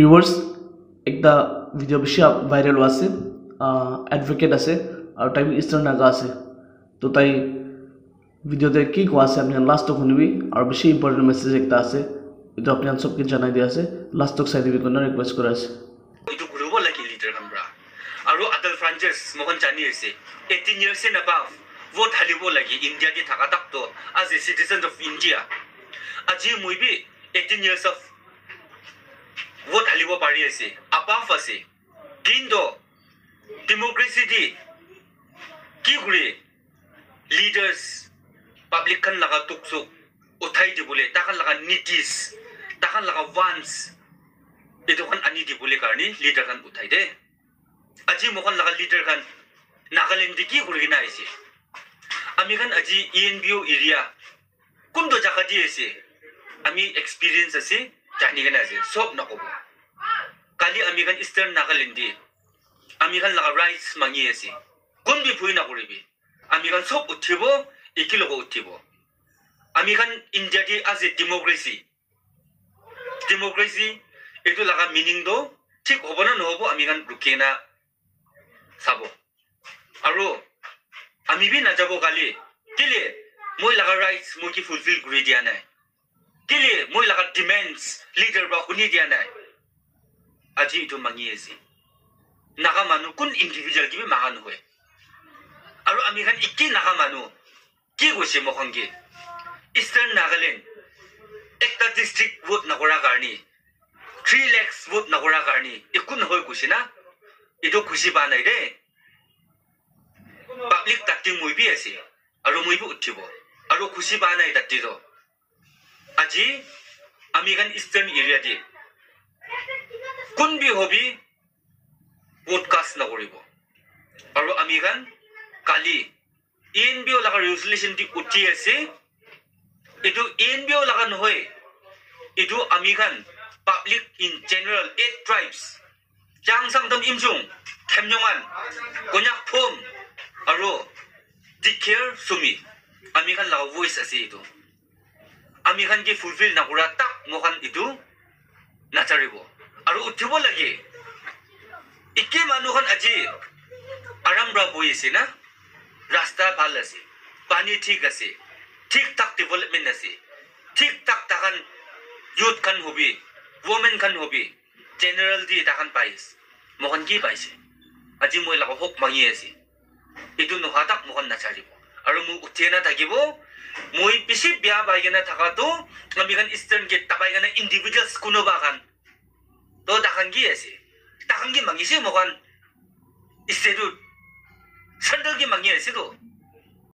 viewers একটা video বেছি viral আছে এডভকেট আছে আৰু তাই ইষ্টাৰ নাগা আছে তো তাই ভিডিঅ'তে কি কোৱা আছে আপুনি লাষ্টক শুনিবি আৰু বেছি ইম্পৰ্টেণ্ট মেছেজ এটা আছে এইটো আপুনি চবকে জনাই দিয়া আছে লাষ্টক চাই দিবি কাৰণে ৰিকুৱেষ্ট কৰা আছে আৰু আদল ফ্ৰাঞ্চাইজ মোহন জানি হৈছে এইটিন ইয়াৰ্ছে নাপাওঁ ভোট হালিব লাগে ইণ্ডিয়াতে থকা তাকতো আজি চিটিজেন অফ ইণ্ডিয়া আজি মই be eighteen years of bi 18 years of vote halibo pari ase above ase kindo democracy di ki gure leaders public kan laga tuksuk uthai di bole takan laga nitis takan laga wants itu kan ani di boleh karni leader kan utai de aji mokan laga leader kan nagaland di ki kurina isi ami kan aji ENBO area kundo jaka di isi ami kan eastern nagaland di ami kan laga rights mangi ase kun bi pui na kuribi ami kan sob utibo ikilo ko utibo ami kan india di as a democracy democracy এইটো লগা মিনিংটো ঠিক হ'ব নে নহ'ব আমি ইমান ৰখি না চাব আৰু আমি বি নাযাব কালি কেলে মই লগা ৰাইটছ মই কি ফুলফিল কৰি দিয়া নাই লগা ডিমেণ্ডছ লিডাৰ বা শুনি দিয়া নাই আজি এইটো মাঙি আছে নাগা মানুহ কোন ইণ্ডিভিজুৱেল কিবি মাগা নহয় আৰু আমি খান একে নাগা মানুহ কি কৈছে মখংগে ইষ্টাৰ্ণ নাগালেণ্ড একটা ডিষ্ট্ৰিক্ট ভোট নকৰাৰ কাৰণে থ্ৰী লেক্স ভোট নকৰাৰ কাৰণে একো নহয় কৈছে না এইটো খুচি পোৱা নাই দেই পাব্লিক তাতে মই বি আছে আৰু মই বি উঠিব আৰু খুচি পোৱা নাই তাতেতো আজি আমি হবি পডকাষ্ট নকৰিব আৰু আমি এখন কালি ই এন বি লগা ৰেজুলেশ্যন দি উঠি আছে এইটো ই এন বি অ' লগা নহয় এইটো আমি খান konyak phom aro dikher sumi ami khan law voice ase itu আমি খান কি ফুলফিল নকৰা তাক মোখান এইটো নাচাৰিব আৰু উঠিব লাগে একে মানুহখন আজি আৰামৰা বহি আছে না ৰাস্তা ভাল আছে পানী ঠিক আছে ঠিক ঠাক ডেভেলপমেণ্ট আছে ঠিক ঠাক তাহান youth খান হবি women খান হবি জেনেৰেল দি তাহান পাইছ মোহন কি পাইছে আজি মই লাগ হোক মাগি আছে এইটো নোহোৱা তাক মোহন নাচাৰিব আৰু মোক উঠিয়ে নাথাকিব মই বেছি বেয়া পাই কেনে থকাটো আমি খান ইষ্টাৰ্ণ গেট তাপাই কেনে ইণ্ডিভিজুৱেলছ কোনোবা খান তো তাহান কি আছে তাহান কি মাগিছে